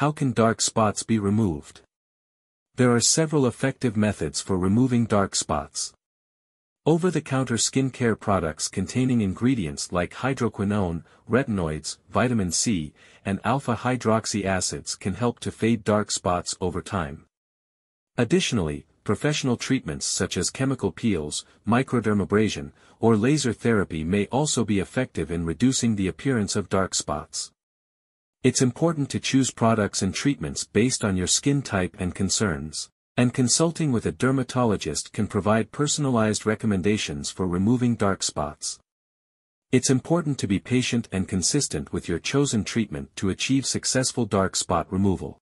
how can dark spots be removed? There are several effective methods for removing dark spots. Over-the-counter skincare products containing ingredients like hydroquinone, retinoids, vitamin C, and alpha-hydroxy acids can help to fade dark spots over time. Additionally, professional treatments such as chemical peels, microdermabrasion, or laser therapy may also be effective in reducing the appearance of dark spots. It's important to choose products and treatments based on your skin type and concerns. And consulting with a dermatologist can provide personalized recommendations for removing dark spots. It's important to be patient and consistent with your chosen treatment to achieve successful dark spot removal.